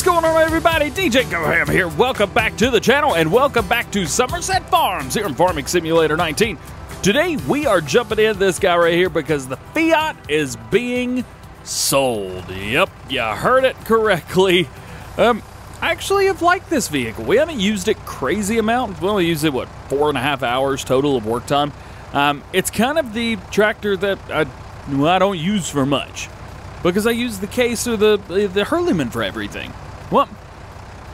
What's going on, everybody? DJ Goham here. Welcome back to the channel and welcome back to Somerset Farms here in Farming Simulator 19. Today, we are jumping in this guy right here because the Fiat is being sold. Yep, you heard it correctly. Um, I actually have liked this vehicle. We haven't used it crazy amount. We only used it, what, four and a half hours total of work time. Um, it's kind of the tractor that I, well, I don't use for much because I use the case or the, the Hürlimann for everything. Well,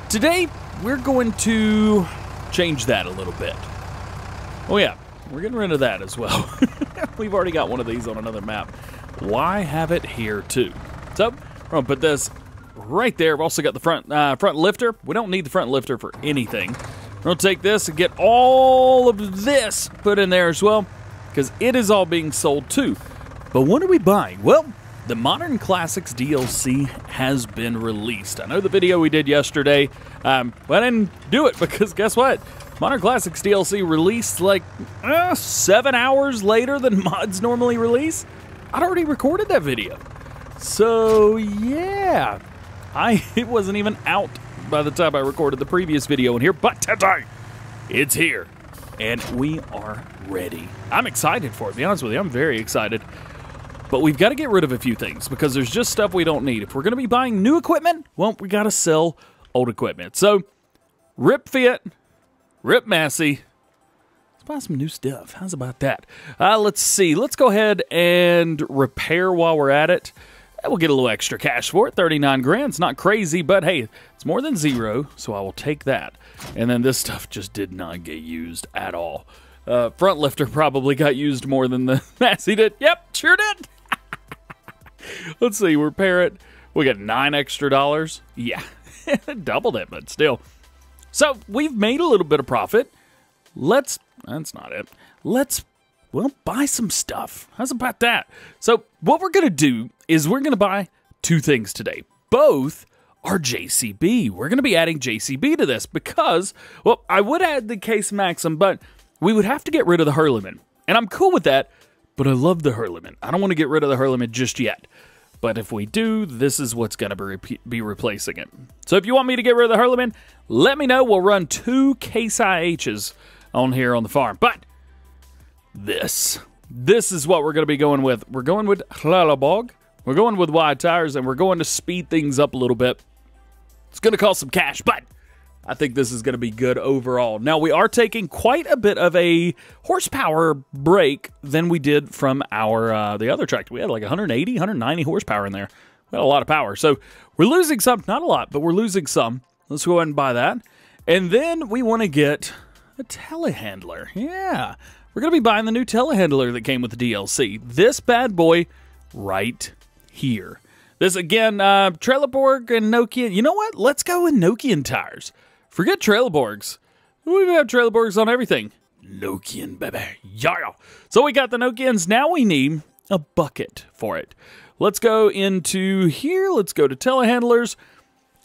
today we're going to change that a little bit. Oh yeah, we're getting rid of that as well. We've already got one of these on another map. Why have it here too? So we're gonna put this right there. We've also got the front uh, front lifter. We don't need the front lifter for anything. We're gonna take this and get all of this put in there as well because it is all being sold too. But what are we buying? Well, the Modern Classics DLC has been released. I know the video we did yesterday, um, but I didn't do it because guess what? Modern Classics DLC released like uh, seven hours later than mods normally release. I'd already recorded that video. So, yeah. I It wasn't even out by the time I recorded the previous video in here, but today, it's here. And we are ready. I'm excited for it, to be honest with you. I'm very excited. But we've got to get rid of a few things because there's just stuff we don't need. If we're going to be buying new equipment, well, we got to sell old equipment. So, rip Fiat, rip Massey. Let's buy some new stuff. How's about that? Uh, let's see. Let's go ahead and repair while we're at it. We'll get a little extra cash for it. 39 grand. It's not crazy, but hey, it's more than zero, so I will take that. And then this stuff just did not get used at all. Uh, front lifter probably got used more than the Massey did. Yep, sure did. Let's see, We repair it. We got nine extra dollars. Yeah, doubled it, but still. So we've made a little bit of profit. Let's, that's not it. Let's, well, buy some stuff. How's about that? So what we're going to do is we're going to buy two things today. Both are JCB. We're going to be adding JCB to this because, well, I would add the Case Maxxum, but we would have to get rid of the Hürlimann. And I'm cool with that but I love the Hürlimann. I don't want to get rid of the Hürlimann just yet. But if we do, this is what's going to be, re be replacing it. So if you want me to get rid of the Hürlimann, let me know. We'll run two Case IHs on here on the farm. But this, this is what we're going to be going with. We're going with Trelleborg. We're going with wide tires, and we're going to speed things up a little bit. It's going to cost some cash, but I think this is going to be good overall. Now, we are taking quite a bit of a horsepower break than we did from our uh, the other tractor. We had like 180, 190 horsepower in there. We had a lot of power. So we're losing some, not a lot, but we're losing some. Let's go ahead and buy that. And then we want to get a telehandler. Yeah, we're going to be buying the new telehandler that came with the DLC. This bad boy right here. This again, uh, Trelleborg and Nokian. You know what? Let's go with Nokian tires. Forget Trelleborgs. We have Trelleborgs on everything. Nokian, baby. Yeah. So we got the Nokians. Now we need a bucket for it. Let's go into here. Let's go to telehandlers.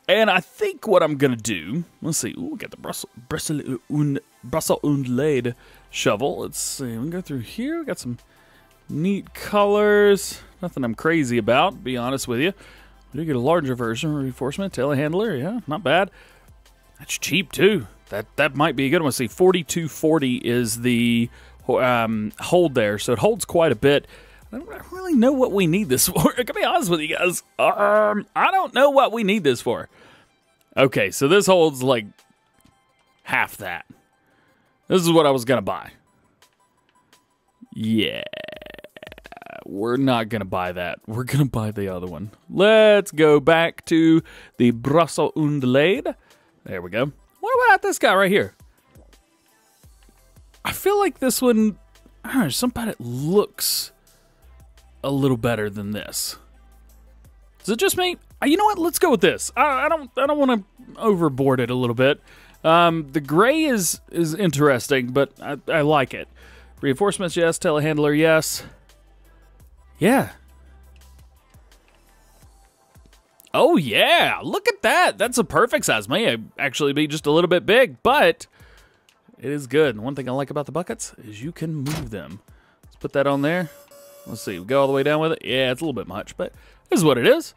And I think what I'm going to do, let's see. Ooh, we got the Bressel, und, Bressel und Lade shovel. Let's see. We go through here. We got some neat colors. Nothing I'm crazy about, be honest with you. We do get a larger version, reinforcement, telehandler. Yeah, not bad. That's cheap too. That that might be a good one. See, 4240 is the um, hold there, so it holds quite a bit. I don't really know what we need this for. I can be honest with you guys. Um, I don't know what we need this for. Okay, so this holds like half that. This is what I was gonna buy. Yeah, we're not gonna buy that. We're gonna buy the other one. Let's go back to the Bressel und Lade. There we go. What about this guy right here? I feel like this one, I don't know, somebody looks a little better than this. Is it just me? Uh, you know what? Let's go with this. I, I don't. I don't want to overboard it a little bit. Um, the gray is is interesting, but I, I like it. Reinforcements, yes. Telehandler, yes. Yeah, Oh, yeah. Look at that. That's a perfect size. May actually be just a little bit big, but it is good. And one thing I like about the buckets is you can move them. Let's put that on there. Let's see. We go all the way down with it. Yeah, it's a little bit much, but this is what it is.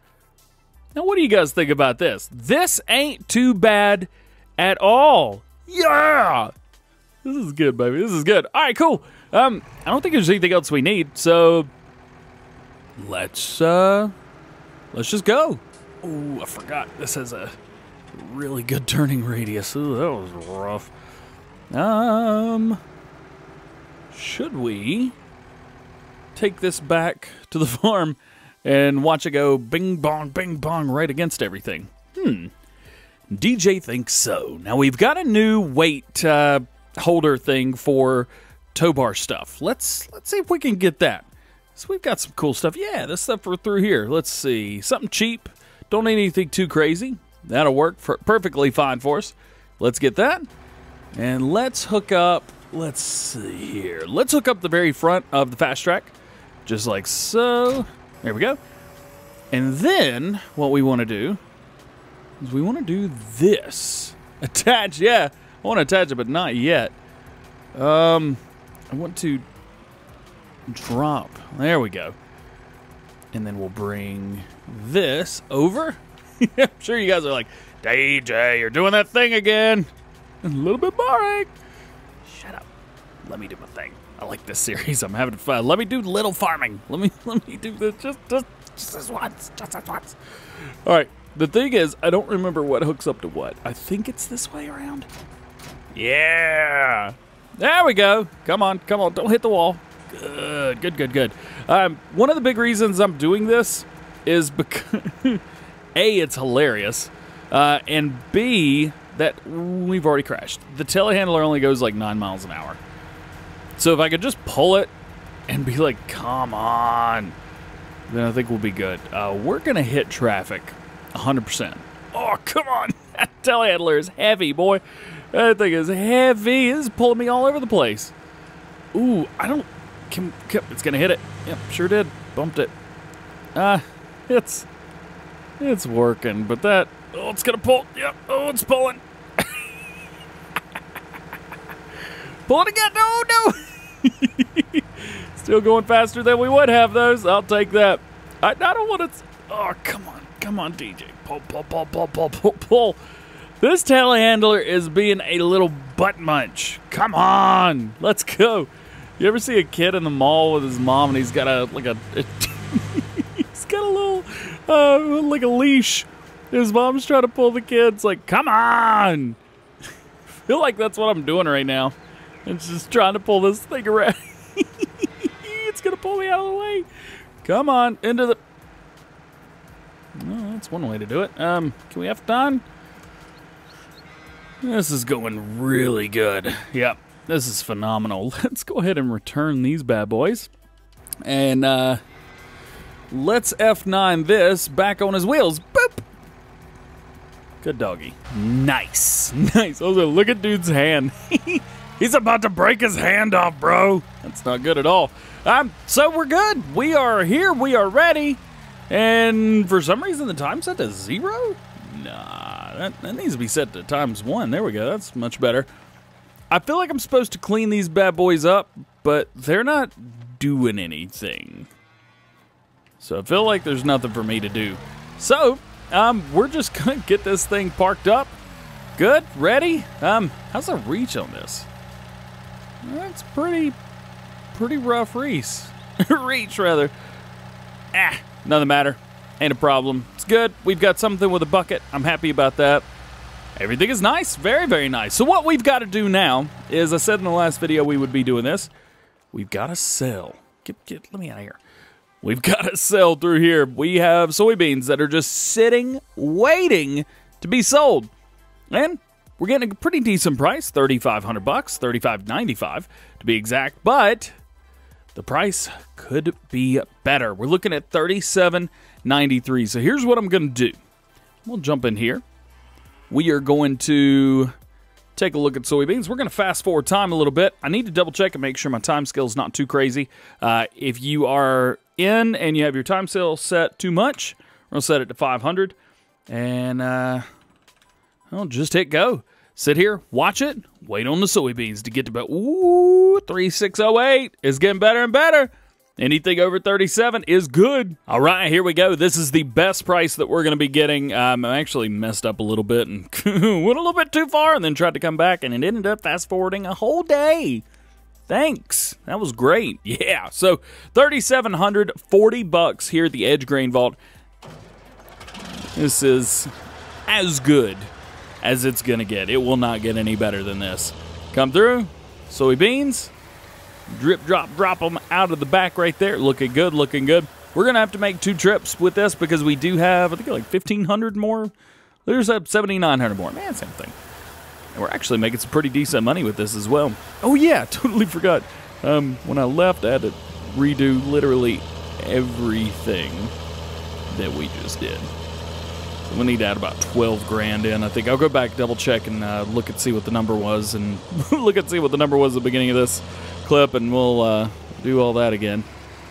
Now, what do you guys think about this? This ain't too bad at all. Yeah! This is good, baby. This is good. All right, cool. Um, I don't think there's anything else we need, so let's uh let's just go. Oh, I forgot. This has a really good turning radius. Ooh, that was rough. Um, should we take this back to the farm and watch it go bing bong, bing bong right against everything? Hmm. DJ thinks so. Now we've got a new weight uh, holder thing for tow bar stuff. Let's let's see if we can get that. So we've got some cool stuff. Yeah, this stuff for through here. Let's see. Something cheap. Don't need anything too crazy. That'll work for, perfectly fine for us. Let's get that. And let's hook up, let's see here. Let's hook up the very front of the Fastrac. Just like so. There we go. And then what we want to do is we want to do this. Attach, yeah. I want to attach it, but not yet. Um, I want to drop. There we go. And then we'll bring this over. I'm sure you guys are like, DJ, you're doing that thing again. A little bit boring. Shut up. Let me do my thing. I like this series. I'm having fun. Let me do little farming. Let me let me do this just just just once. Just once. All right. The thing is, I don't remember what hooks up to what. I think it's this way around. Yeah. There we go. Come on, come on. Don't hit the wall. Good, good, good, good. Um, one of the big reasons I'm doing this is because a it's hilarious, uh, and b that we've already crashed. The telehandler only goes like nine miles an hour. So if I could just pull it and be like, come on, then I think we'll be good. Uh, we're going to hit traffic 100%. Oh, come on. That telehandler is heavy, boy. That thing is heavy. Is pulling me all over the place. Ooh, I don't... Can, can, it's going to hit it. Yep, sure did. Bumped it. Ah, uh, it's... It's working, but that... Oh, it's to pull. Yep. Oh, it's pulling. pulling again. No, no. Still going faster than we would have those. I'll take that. I, I don't want to. Oh, come on. Come on, DJ. Pull, pull, pull, pull, pull, pull, pull. This telehandler is being a little butt munch. Come on. Let's go. You ever see a kid in the mall with his mom and he's got a, like a, he's got a little, uh, like a leash. His mom's trying to pull the kids like, come on. I feel like that's what I'm doing right now. It's just trying to pull this thing around. it's going to pull me out of the way. Come on, into the... Oh, that's one way to do it. Um, can we have done? This is going really good. Yep, this is phenomenal. Let's go ahead and return these bad boys. And, uh, let's F9 this back on his wheels. Boop! Good doggy. Nice. Nice. Also, look at dude's hand. He's about to break his hand off, bro. That's not good at all. Um, so we're good. We are here. We are ready. And for some reason, the time set to zero? Nah, that, that needs to be set to times one. There we go. That's much better. I feel like I'm supposed to clean these bad boys up, but they're not doing anything. So I feel like there's nothing for me to do. So, um, we're just gonna get this thing parked up. Good, ready? Um, how's the reach on this? That's pretty, pretty rough reach. reach, rather. Ah, nothing matter. Ain't a problem. It's good. We've got something with a bucket. I'm happy about that. Everything is nice. Very, very nice. So what we've got to do now is, I said in the last video we would be doing this. We've got to sell. Get, get, let me out of here. We've got to sell through here. We have soybeans that are just sitting, waiting to be sold. And we're getting a pretty decent price, 3500 bucks, 35.95 to be exact, but the price could be better. We're looking at 37.93. So here's what I'm going to do. We'll jump in here. We are going to take a look at soybeans. We're going to fast forward time a little bit. I need to double check and make sure my time scale is not too crazy. Uh, if you are in and you have your time sale set too much, we're going to set it to 500. And uh, I'll just hit go. Sit here, watch it, wait on the soybeans to get to about, ooh, 3608 is getting better and better. Anything over 37 is good. All right, here we go. This is the best price that we're going to be getting. Um, I actually messed up a little bit and went a little bit too far and then tried to come back, and it ended up fast forwarding a whole day. Thanks. That was great. Yeah. So 3740 bucks here at the Edge Grain Vault. This is as good as it's going to get. It will not get any better than this. Come through. Soybeans drip, drop, drop them out of the back right there. Looking good, looking good. We're going to have to make two trips with this because we do have, I think, like 1,500 more. There's up 7,900 more. Man, same thing. And we're actually making some pretty decent money with this as well. Oh, yeah, totally forgot. Um, when I left, I had to redo literally everything that we just did. So we need to add about 12 grand in. I think I'll go back, double check, and uh, look and see what the number was, and look and see what the number was at the beginning of this clip, and we'll uh, do all that again.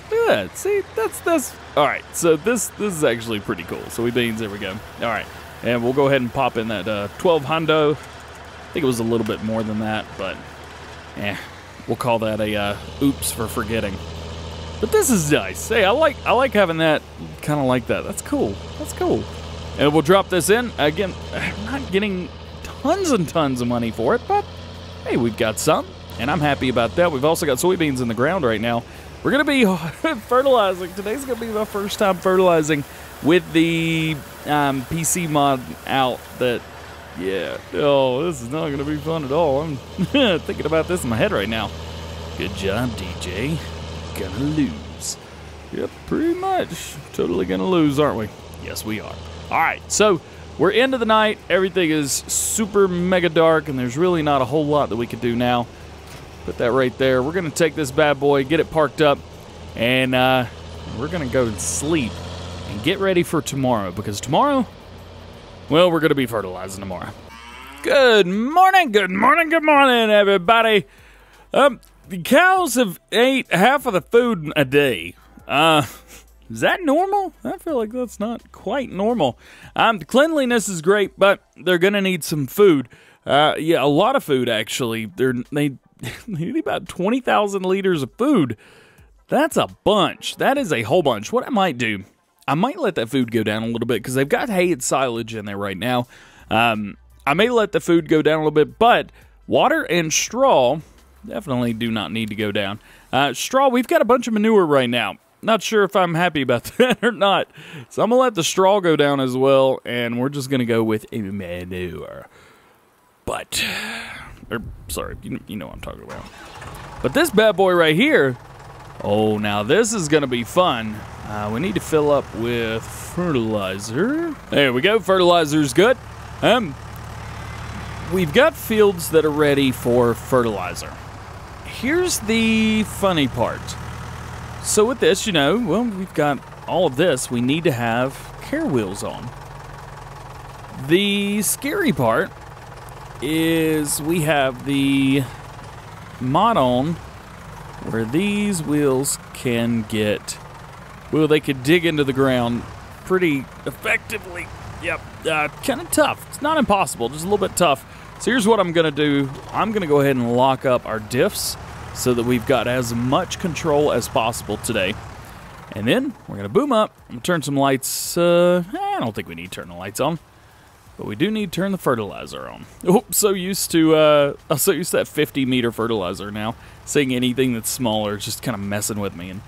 Look at that. See, that's that's all right. So this this is actually pretty cool. So we beans, there we go. All right, and we'll go ahead and pop in that uh, 12 hundo. I think it was a little bit more than that, but yeah, we'll call that a uh, oops for forgetting. But this is nice. Hey, I like I like having that kind of like that. That's cool. That's cool. And we'll drop this in again. I'm not getting tons and tons of money for it, but hey, we've got some and I'm happy about that. We've also got soybeans in the ground right now. We're to be fertilizing. Today's to be my first time fertilizing with the um, PC mod out that, yeah, oh, this is not going to be fun at all. I'm thinking about this in my head right now. Good job, DJ. Gonna lose. Yep, pretty much. Totally gonna lose, aren't we? Yes, we are. All right, so we're into the night. Everything is super mega dark, and there's really not a whole lot that we could do now. Put that right there. We're to take this bad boy, get it parked up, and uh, we're to go and sleep and get ready for tomorrow because tomorrow, well, we're going to be fertilizing tomorrow. Good morning, good morning, good morning, everybody. Um, the cows have ate half of the food a day. Uh, is that normal? I feel like that's not quite normal. Um, cleanliness is great, but they're gonna need some food. Uh, yeah, a lot of food actually. They're they need about 20,000 liters of food. That's a bunch. That is a whole bunch. What I might do, I might let that food go down a little bit because they've got hay and silage in there right now. Um, I may let the food go down a little bit, but water and straw definitely do not need to go down. Uh, straw, we've got a bunch of manure right now. Not sure if I'm happy about that or not. So I'm going to let the straw go down as well, and we're just going to go with manure. But or, sorry, you, you know what I'm talking about. But this bad boy right here, oh, now this is going to be fun. Uh, we need to fill up with fertilizer. There we go. Fertilizer's good. Um, we've got fields that are ready for fertilizer. Here's the funny part. So with this, you know, well, we've got all of this. We need to have care wheels on. The scary part is we have the mod on where these wheels can get, well, they could dig into the ground pretty effectively. Yep, uh, kind of tough. It's not impossible, just a little bit tough. So here's what I'm going to do. I'm going to go ahead and lock up our diffs so that we've got as much control as possible today. And then we're going to boom up and turn some lights. Uh, I don't think we need to turn the lights on. But we do need to turn the fertilizer on. Oh, so used to, uh, I'm so used to that 50 meter fertilizer now. Seeing anything that's smaller is just kind of messing with me. And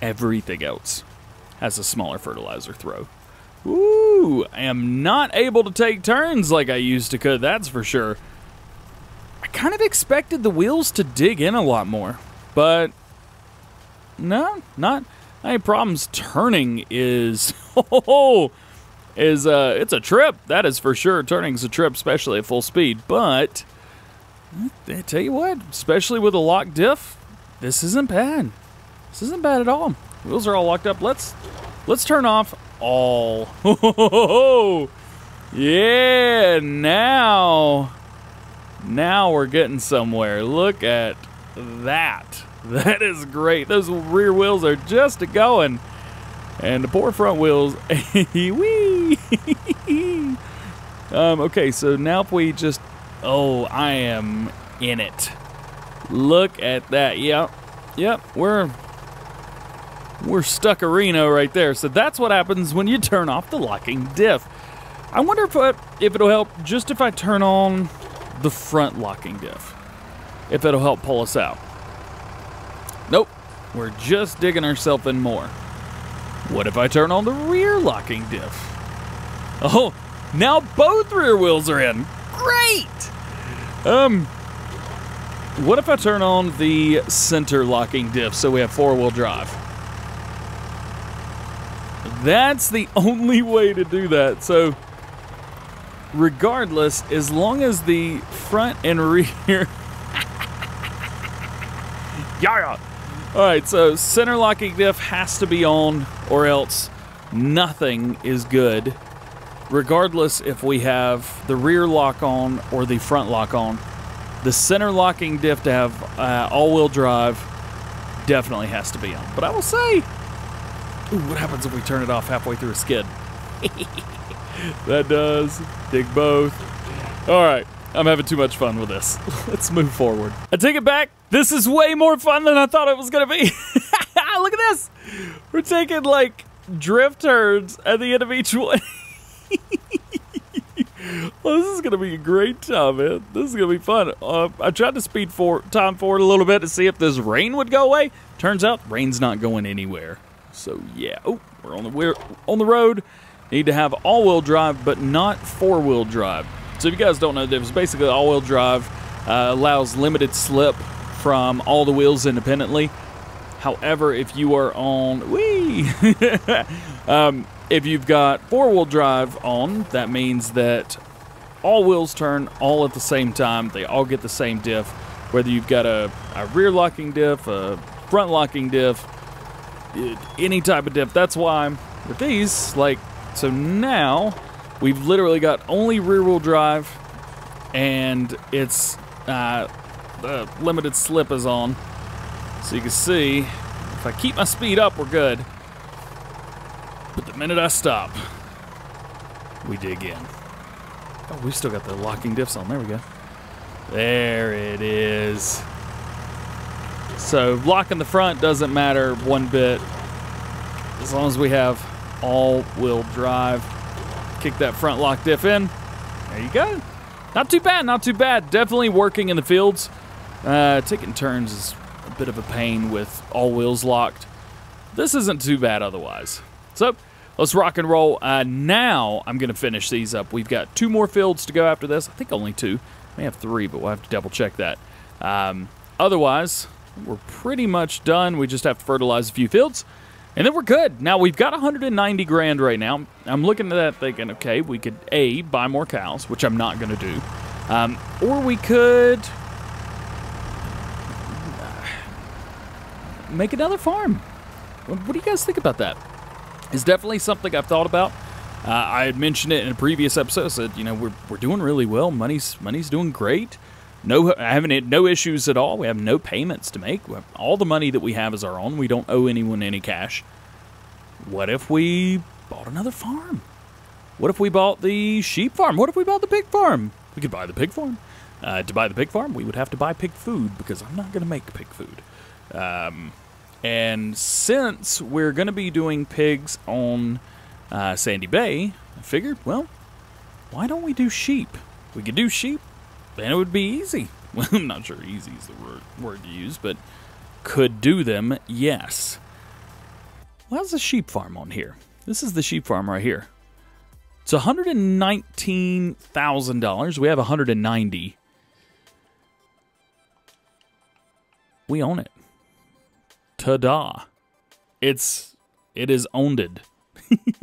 everything else has a smaller fertilizer throw. Ooh, I am not able to take turns like I used to could, that's for sure. I kind of expected the wheels to dig in a lot more. But, no, not. Any problems turning is... Oh, is uh, it's a trip. That is for sure. Turning's a trip, especially at full speed. But I tell you what, especially with a locked diff, this isn't bad. This isn't bad at all. Wheels are all locked up. Let's let's turn off all. yeah, now now we're getting somewhere. Look at that. That is great. Those rear wheels are just going. And the poor front wheels, wee. um, okay, so now if we just, oh, I am in it. Look at that. Yep, yep, we're we're stuck arena right there. So that's what happens when you turn off the locking diff. I wonder if, uh, if it'll help just if I turn on the front locking diff. If it'll help pull us out. Nope. We're just digging ourselves in more. What if I turn on the rear locking diff? Oh, now both rear wheels are in. Great! Um, what if I turn on the center locking diff so we have four-wheel drive? That's the only way to do that. So, regardless, as long as the front and rear... yeah! Alright, so center locking diff has to be on or else nothing is good. Regardless if we have the rear lock on or the front lock on. The center locking diff to have uh, all-wheel drive definitely has to be on. But I will say, ooh, what happens if we turn it off halfway through a skid? that does. Dig both. All right. I'm having too much fun with this. Let's move forward. I take it back. This is way more fun than I thought it was going to be. Look at this. We're taking like drift turns at the end of each one. well, this is going to be a great time, man. This is going to be fun. Uh, I tried to speed for time forward a little bit to see if this rain would go away. Turns out rain's not going anywhere. So yeah. Oh, we're on the we're on the road. Need to have all-wheel drive, but not four-wheel drive. So if you guys don't know the difference, basically all-wheel drive uh, allows limited slip from all the wheels independently. However, if you are on, wee, um, if you've got four-wheel drive on, that means that all wheels turn all at the same time. They all get the same diff, whether you've got a, a rear locking diff, a front locking diff, any type of diff. That's why I'm with these, like, so now We've literally got only rear wheel drive, and it's uh, the limited slip is on. So you can see, if I keep my speed up, we're good. But the minute I stop, we dig in. Oh, we've still got the locking diffs on. There we go. There it is. So locking the front doesn't matter one bit as long as we have all-wheel drive kick that front lock diff in. There you go. Not too bad, not too bad. Definitely working in the fields. Uh, taking turns is a bit of a pain with all wheels locked. This isn't too bad otherwise. So let's rock and roll. Uh, now I'm going to finish these up. We've got two more fields to go after this. I think only two. May have three, but we'll have to double check that. Um, otherwise, we're pretty much done. We just have to fertilize a few fields. And then we're good. Now we've got 190 grand right now. I'm looking at that thinking, okay, we could A, buy more cows, which I'm not going to do. Um, or we could make another farm. What do you guys think about that? It's definitely something I've thought about. Uh, I had mentioned it in a previous episode. Said, you know, we're, we're doing really well. Money's money's doing great. No, had no issues at all. We have no payments to make. All the money that we have is our own. We don't owe anyone any cash. What if we bought another farm? What if we bought the sheep farm? What if we bought the pig farm? We could buy the pig farm. Uh, to buy the pig farm, we would have to buy pig food because I'm not going to make pig food. Um, and since we're going to be doing pigs on uh, Sandy Bay, I figured, well, why don't we do sheep? We could do sheep then it would be easy. Well, I'm not sure easy is the word, word to use, but could do them, yes. Well, how's the sheep farm on here? This is the sheep farm right here. It's $119,000. We have 190 We own it. Ta-da. It's, it is owned.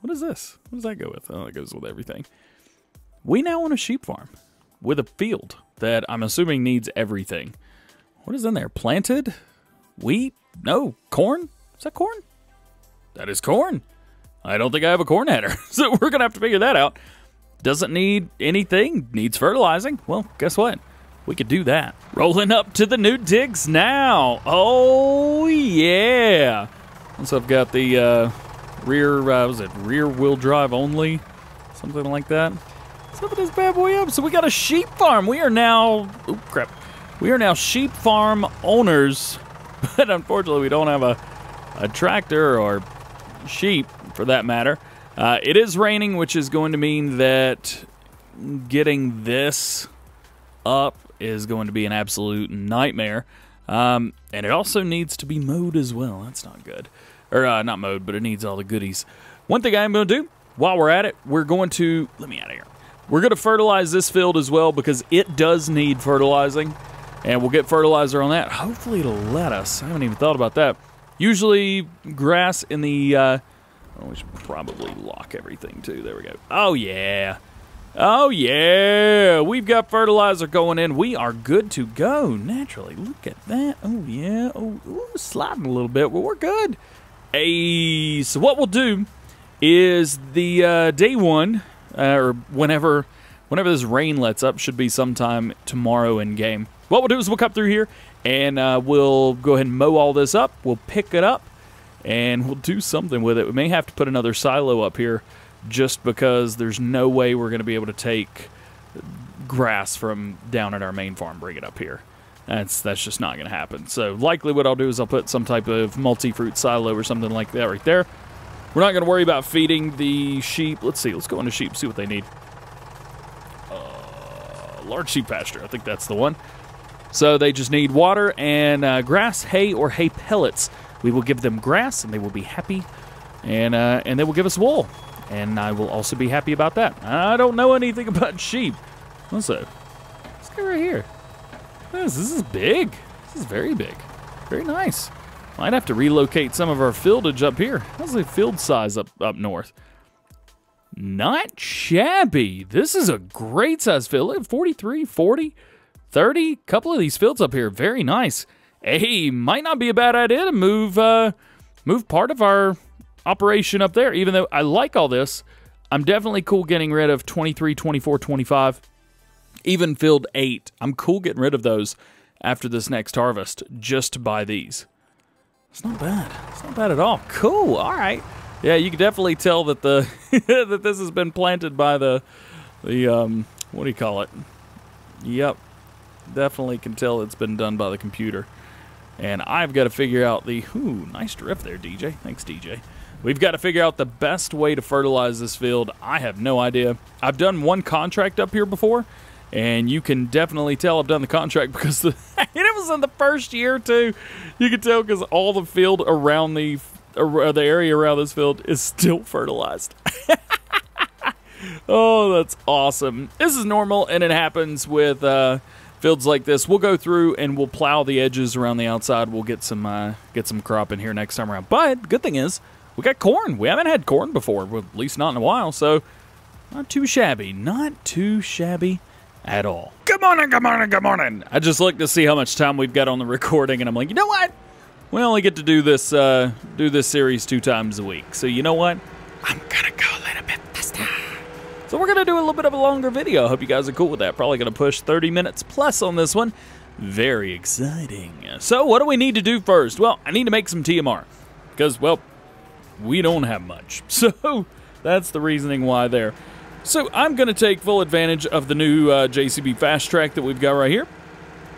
what is this? What does that go with? Oh, it goes with everything. We now own a sheep farm with a field that I'm assuming needs everything. What is in there? Planted? Wheat? No. Corn? Is that corn? That is corn. I don't think I have a corn header, so we're going to have to figure that out. Doesn't need anything, needs fertilizing. Well, guess what? We could do that. Rolling up to the new digs now. Oh, yeah. So I've got the uh, rear, uh, was it rear wheel drive only? Something like that. Let's open this bad boy up. So we got a sheep farm. We are now, oh crap, we are now sheep farm owners, but unfortunately we don't have a a tractor or sheep for that matter. Uh, it is raining, which is going to mean that getting this up is going to be an absolute nightmare. Um, and it also needs to be mowed as well. That's not good. Or uh, not mowed, but it needs all the goodies. One thing I'm going to do while we're at it, we're going to let me out of here. We're going to fertilize this field as well because it does need fertilizing. And we'll get fertilizer on that. Hopefully it'll let us. I haven't even thought about that. Usually grass in the... Uh, oh, we should probably lock everything too. There we go. Oh, yeah. Oh, yeah. We've got fertilizer going in. We are good to go. Naturally. Look at that. Oh, yeah. Oh, ooh, sliding a little bit. Well, we're good. Hey, so what we'll do is the uh, day one, uh, or whenever, whenever this rain lets up, should be sometime tomorrow in game. What we'll do is we'll cut through here and uh, we'll go ahead and mow all this up. We'll pick it up and we'll do something with it. We may have to put another silo up here just because there's no way we're going to be able to take grass from down at our main farm, bring it up here. That's that's just not going to happen. So likely what I'll do is I'll put some type of multi-fruit silo or something like that right there. We're not going to worry about feeding the sheep. Let's see. Let's go into sheep, see what they need. Uh, large sheep pasture. I think that's the one. So they just need water and uh, grass, hay, or hay pellets. We will give them grass, and they will be happy, and uh, and they will give us wool, and I will also be happy about that. I don't know anything about sheep. What's that? Let's go right here. This, this is big. This is very big. Very nice. Might have to relocate some of our fieldage up here. How's the field size up up north? Not shabby. This is a great size field. 43, 40, 30. couple of these fields up here. Very nice. Hey, might not be a bad idea to move uh, move part of our operation up there. Even though I like all this, I'm definitely cool getting rid of 23, 24, 25 even field eight. I'm cool getting rid of those after this next harvest just to buy these. It's not bad. It's not bad at all. Cool. All right. Yeah, you can definitely tell that the that this has been planted by the the um what do you call it? Yep. Definitely can tell it's been done by the computer. And I've got to figure out the ooh, nice drift there, DJ. Thanks, DJ. We've got to figure out the best way to fertilize this field. I have no idea. I've done one contract up here before, and you can definitely tell I've done the contract because the, in the first year too. You can tell because all the field around the uh, the area around this field is still fertilized. oh, that's awesome! This is normal, and it happens with uh, fields like this. We'll go through and we'll plow the edges around the outside. We'll get some uh, get some crop in here next time around. But good thing is we got corn. We haven't had corn before, at least not in a while. So not too shabby. Not too shabby at all. Good morning, good morning, good morning. I just looked to see how much time we've got on the recording, and I'm like, you know what? We only get to do this uh, do this series two times a week. So you know what? I'm gonna go a little bit faster. So we're gonna do a little bit of a longer video. I hope you guys are cool with that. Probably gonna push 30 minutes plus on this one. Very exciting. So what do we need to do first? Well, I need to make some TMR because well, we don't have much. So that's the reasoning why there. So I'm going to take full advantage of the new uh, JCB Fastrac that we've got right here.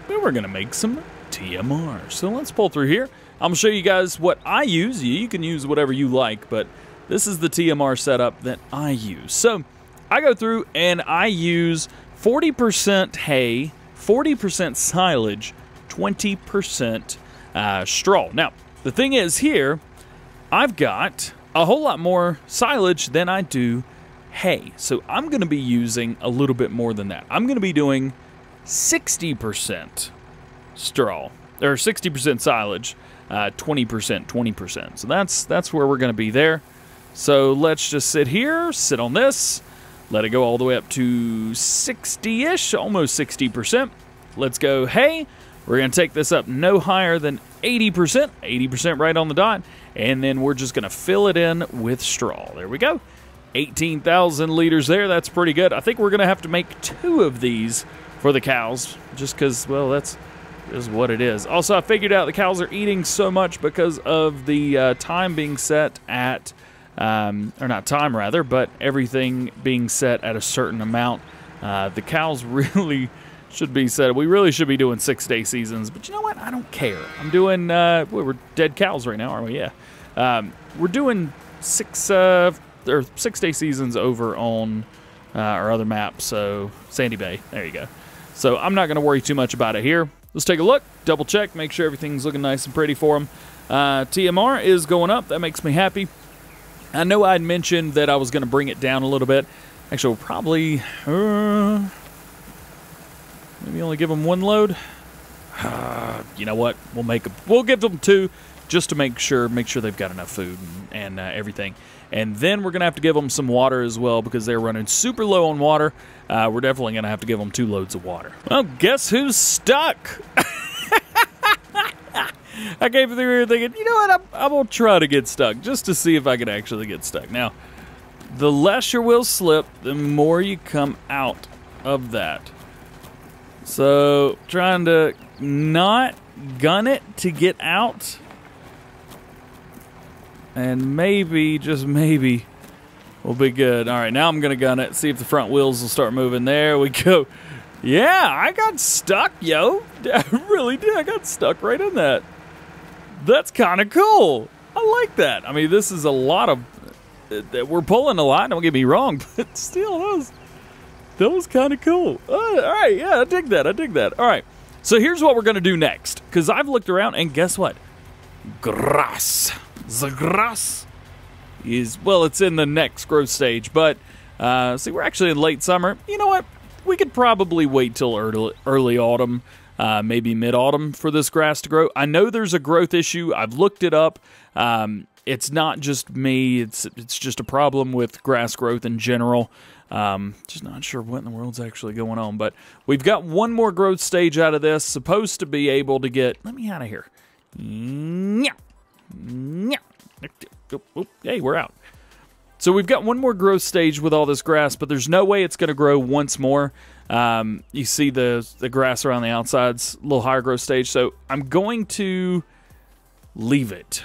And we're going to make some TMR. So let's pull through here. I'm going to show you guys what I use. You can use whatever you like, but this is the TMR setup that I use. So I go through and I use 40% hay, 40% silage, 20% uh, straw. Now, the thing is here, I've got a whole lot more silage than I do hay. So I'm going to be using a little bit more than that. I'm going to be doing 60% straw or 60% silage, uh, 20%, 20%. So that's that's where we're going to be there. So let's just sit here, sit on this, let it go all the way up to 60-ish, almost 60%. Let's go hay. We're going to take this up no higher than 80%, 80% right on the dot, and then we're just going to fill it in with straw. There we go. 18,000 liters there. That's pretty good. I think we're going to have to make two of these for the cows just because, well, that's is what it is. Also, I figured out the cows are eating so much because of the uh, time being set at, um, or not time rather, but everything being set at a certain amount. Uh, the cows really should be said. We really should be doing six day seasons, but you know what? I don't care. I'm doing. Uh, we're dead cows right now, aren't we? Yeah. Um, we're doing six uh, or six day seasons over on uh, our other map. So Sandy Bay. There you go. So I'm not going to worry too much about it here. Let's take a look, double check, make sure everything's looking nice and pretty for them. Uh, TMR is going up. That makes me happy. I know I'd mentioned that I was going to bring it down a little bit. Actually, we'll probably uh, maybe only give them one load. Uh, you know what? We'll make them. we'll give them two just to make sure make sure they've got enough food and, and uh, everything. And then we're gonna have to give them some water as well because they're running super low on water. Uh, we're definitely gonna have to give them two loads of water. Well, guess who's stuck? I came through here thinking, you know what? I'm, I'm gonna try to get stuck just to see if I can actually get stuck. Now, the less your wheels slip, the more you come out of that. So, trying to not gun it to get out and maybe, just maybe, we'll be good. All right, now I'm going to gun it, see if the front wheels will start moving. There we go. Yeah, I got stuck, yo. I really did. I got stuck right in that. That's kind of cool. I like that. I mean, this is a lot of... Uh, we're pulling a lot, don't get me wrong, but still, that was, that was kind of cool. Uh, all right, yeah, I dig that. I dig that. All right, so here's what we're going to do next, because I've looked around, and guess what? Grass the grass is, well, it's in the next growth stage, but uh, see, we're actually in late summer. You know what? We could probably wait till early, early autumn, uh, maybe mid autumn for this grass to grow. I know there's a growth issue. I've looked it up. Um, it's not just me. It's it's just a problem with grass growth in general. Um, just not sure what in the world's actually going on. But we've got one more growth stage out of this. Supposed to be able to get. Let me out of here. Yeah. Hey, we're out. So we've got one more growth stage with all this grass, but there's no way it's going to grow once more. Um, you see the the grass around the outsides, a little higher growth stage. So I'm going to leave it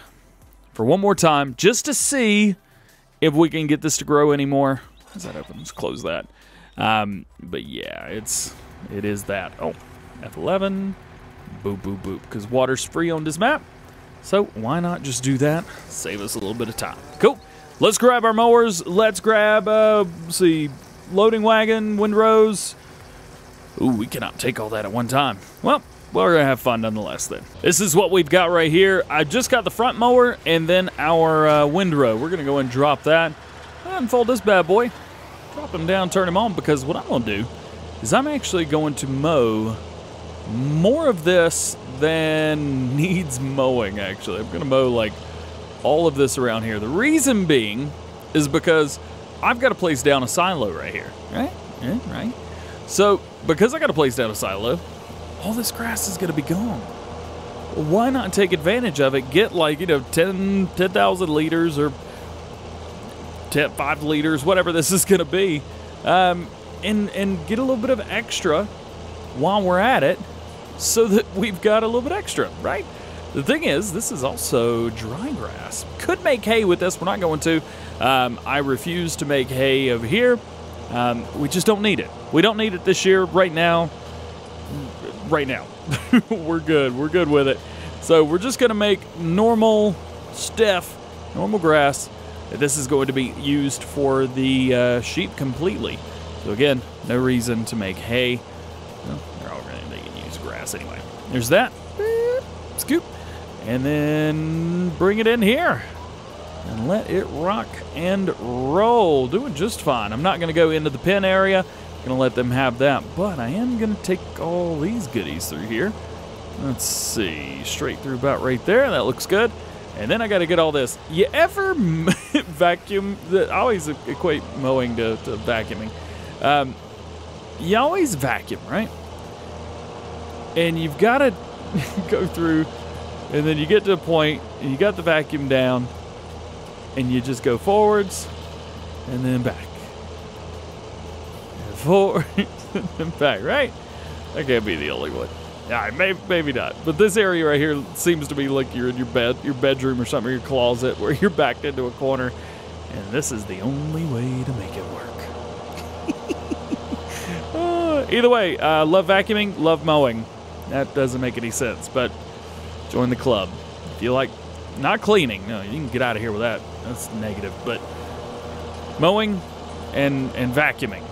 for one more time just to see if we can get this to grow anymore. Is that open? Let's close that. Um, but yeah, it's it is that. Oh, F11, boop boop boop, because water's free on this map. So why not just do that? Save us a little bit of time. Cool. Let's grab our mowers. Let's grab, uh, see, loading wagon, windrows. Ooh, we cannot take all that at one time. Well, we're to have fun nonetheless then. This is what we've got right here. I just got the front mower and then our uh, windrow. We're to go and drop that. Unfold this bad boy. Drop him down, turn him on, because what I'm to do is I'm actually going to mow more of this than needs mowing, actually. I'm to mow like all of this around here. The reason being is because I've got to place down a silo right here, right? Yeah, right. So, because I got to place down a silo, all this grass is to be gone. why not take advantage of it? Get like, you know, 10 10,000 liters or 10, 5 liters, whatever this is to be, um, and, and get a little bit of extra while we're at it so that we've got a little bit extra, right? The thing is, this is also dry grass. Could make hay with this. We're not going to. Um, I refuse to make hay over here. Um, we just don't need it. We don't need it this year. Right now, right now, we're good. We're good with it. So we're just going to make normal stuff, normal grass. This is going to be used for the uh, sheep completely. So again, no reason to make hay. Grass anyway. There's that. Scoop. And then bring it in here. And let it rock and roll. Doing just fine. I'm not going to go into the pen area. Going to let them have that. But I am going to take all these goodies through here. Let's see. Straight through about right there. That looks good. And then I got to get all this. You ever vacuum? I always equate mowing to, to vacuuming. Um, you always vacuum, right? And you've got to go through and then you get to a point and you got the vacuum down and you just go forwards and then back. And forwards and back right? That can't be the only one. Yeah maybe, maybe not. But this area right here seems to be like you're in your bed your bedroom or something or your closet where you're backed into a corner and this is the only way to make it work. Either way, uh, love vacuuming, love mowing. That doesn't make any sense, but join the club. If you like not cleaning, no, you can get out of here with that. That's negative, but mowing and and vacuuming,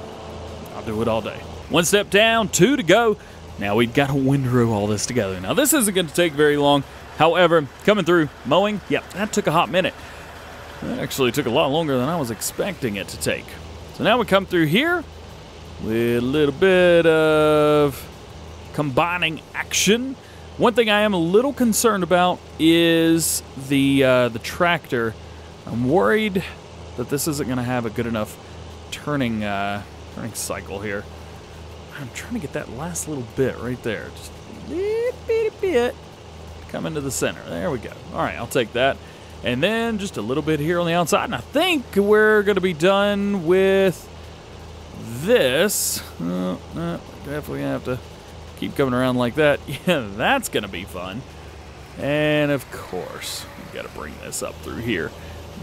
I'll do it all day. One step down, two to go. Now we've got to windrow all this together. Now this isn't going to take very long. However, coming through mowing, yep, that took a hot minute. That actually took a lot longer than I was expecting it to take. So now we come through here with a little bit of combining action. One thing I am a little concerned about is the uh, the tractor. I'm worried that this isn't going to have a good enough turning uh, turning cycle here. I'm trying to get that last little bit right there, just a little bitty bit, come into the center. There we go. All right, I'll take that. And then just a little bit here on the outside. And I think we're going to be done with this. Uh, uh, definitely have to keep coming around like that. Yeah, that's going to be fun. And of course, we've got to bring this up through here.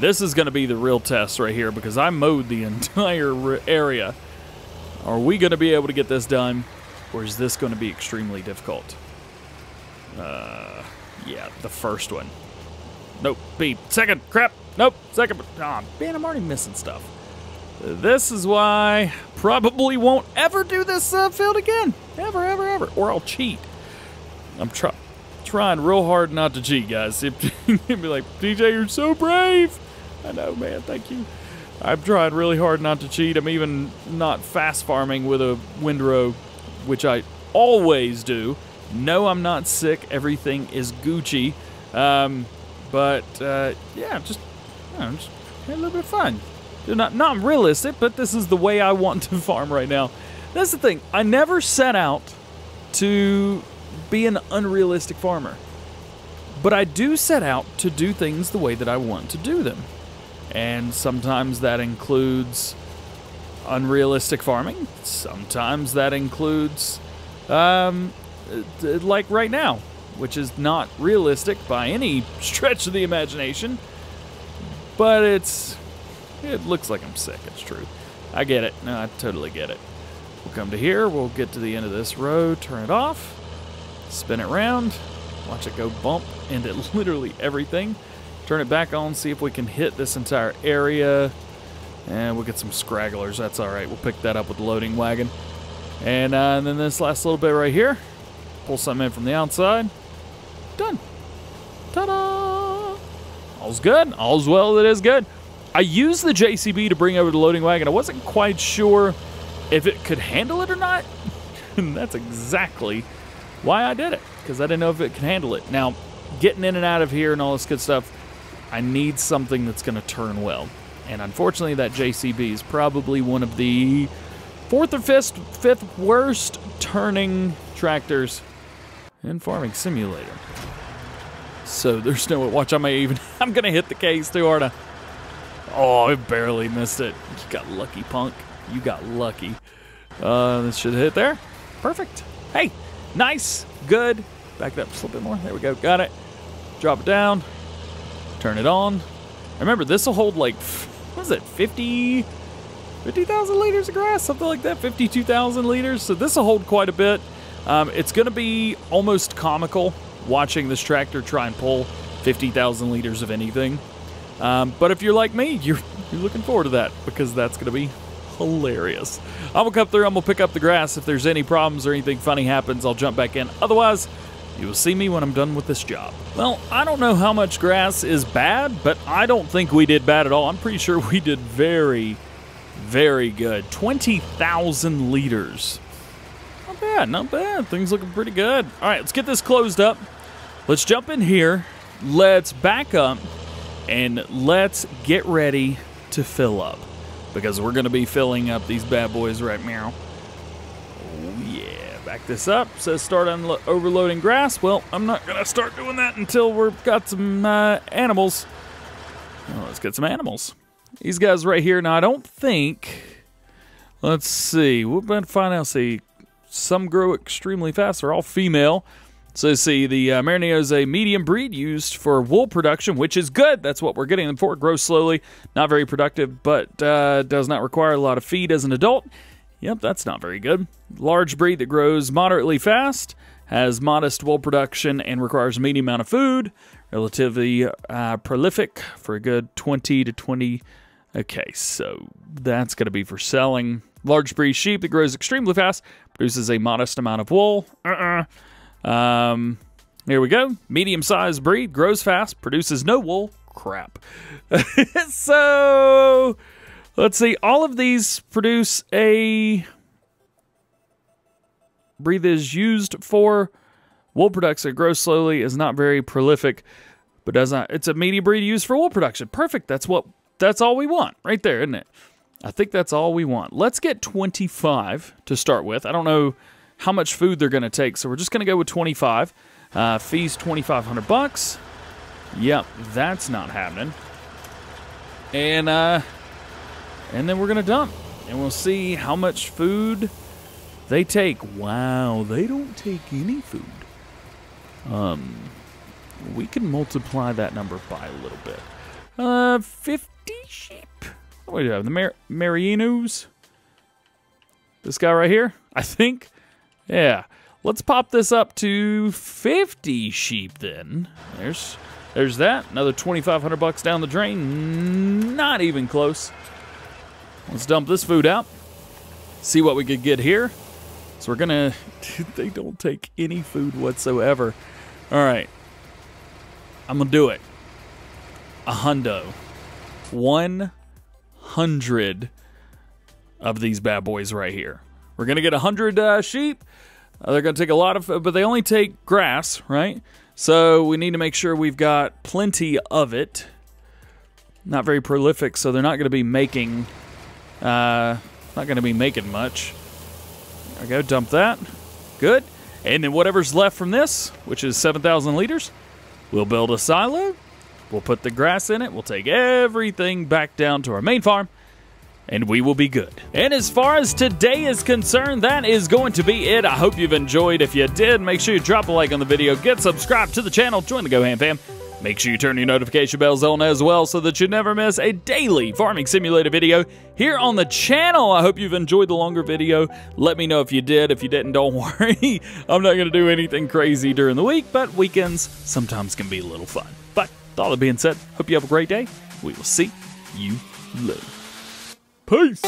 This is going to be the real test right here because I mowed the entire area. Are we going to be able to get this done, or is this going to be extremely difficult? Uh, yeah, the first one. Nope. B. Second. Crap. Nope. Second. Oh, man, I'm already missing stuff. This is why probably won't ever do this uh, field again. Ever, ever, ever. Or I'll cheat. I'm try trying real hard not to cheat, guys. It'd be like, DJ, you're so brave. I know, man. Thank you. I've tried really hard not to cheat. I'm even not fast farming with a windrow, which I always do. No, I'm not sick. Everything is Gucci. Um, but uh, yeah, just, you know, just a little bit of fun. Not not realistic, but this is the way I want to farm right now. That's the thing. I never set out to be an unrealistic farmer. But I do set out to do things the way that I want to do them. And sometimes that includes unrealistic farming. Sometimes that includes, um, like right now, which is not realistic by any stretch of the imagination. But it's, it looks like I'm sick. It's true. I get it. No, I totally get it. We'll come to here. We'll get to the end of this road, turn it off, spin it around, watch it go bump into literally everything. Turn it back on, see if we can hit this entire area. And we'll get some scragglers. That's all right. We'll pick that up with the loading wagon. And, uh, and then this last little bit right here, pull something in from the outside. Done. Ta-da! All's good. All's well that is good. I used the JCB to bring over the loading wagon. I wasn't quite sure if it could handle it or not. and that's exactly why I did it, because I didn't know if it could handle it. Now, getting in and out of here and all this good stuff, I need something that's going to turn well. And unfortunately, that JCB is probably one of the fourth or fifth, fifth worst turning tractors in Farming Simulator. So there's no watch. I may even I'm gonna hit the case too hard. Oh, I barely missed it. You got lucky, punk. You got lucky. Uh, this should hit there. Perfect. Hey, nice, good. Back it up just a little bit more. There we go. Got it. Drop it down. Turn it on. Remember, this will hold like, what is it, 50, 50,000 liters of grass? Something like that, 52,000 liters. So this will hold quite a bit. Um, it's going to be almost comical watching this tractor try and pull 50,000 liters of anything. Um, but if you're like me, you're, you're looking forward to that because that's going to be hilarious. I'm going to come through, I'm going to pick up the grass. If there's any problems or anything funny happens, I'll jump back in. Otherwise, you will see me when I'm done with this job. Well, I don't know how much grass is bad, but I don't think we did bad at all. I'm pretty sure we did very, very good. 20,000 liters. Not bad, not bad. Things looking pretty good. All right, let's get this closed up. Let's jump in here. Let's back up and let's get ready to fill up because we're going to be filling up these bad boys right now. Oh, yeah. Back this up. Says start overloading grass. Well, I'm not going to start doing that until we've got some uh, animals. Well, let's get some animals. These guys right here. Now, I don't think. Let's see. We'll find out. See, some grow extremely fast. They're all female. So see, the uh, Merino is a medium breed used for wool production, which is good. That's what we're getting them for. Grows slowly, not very productive, but uh, does not require a lot of feed as an adult. Yep, that's not very good. Large breed that grows moderately fast, has modest wool production, and requires a medium amount of food. Relatively uh, prolific for a good 20 to 20. Okay, so that's going to be for selling. Large breed sheep that grows extremely fast, produces a modest amount of wool. Uh-uh. Um, here we go. Medium sized breed, grows fast, produces no wool. Crap. so let's see. All of these produce a breed that is used for wool production. Grows slowly, is not very prolific, but does not. It's a meaty breed used for wool production. Perfect. That's what. That's all we want, right there, isn't it? I think that's all we want. Let's get 25 to start with. I don't know how much food they're going to take, so we're just going to go with 25. Uh, fees 2,500 bucks. Yep, that's not happening. And uh, and then we're gonna dump, and we'll see how much food they take. Wow, they don't take any food. Um, we can multiply that number by a little bit. Uh, 50 sheep. What do we have? The Mar- Marinos. This guy right here, I think. Yeah. Let's pop this up to 50 sheep then. There's there's that. Another 2500 bucks down the drain. Not even close. Let's dump this food out. See what we could get here. So we're going to they don't take any food whatsoever. All right. I'm going to do it. A hundo. 100 of these bad boys right here. We're going to get 100 uh, sheep. Uh, they're going to take a lot of, but they only take grass, right? So we need to make sure we've got plenty of it. Not very prolific, so they're not going to be making, uh, not going to be making much. There we go, dump that. Good. And then whatever's left from this, which is 7,000 liters, we'll build a silo. We'll put the grass in it. We'll take everything back down to our main farm and we will be good. And as far as today is concerned, that is going to be it. I hope you've enjoyed. If you did, make sure you drop a like on the video, get subscribed to the channel, join the Go Ham fam. Make sure you turn your notification bells on as well so that you never miss a daily farming simulator video here on the channel. I hope you've enjoyed the longer video. Let me know if you did. If you didn't, don't worry. I'm not going to do anything crazy during the week, but weekends sometimes can be a little fun. But with all that being said, hope you have a great day. We will see you later. Peace.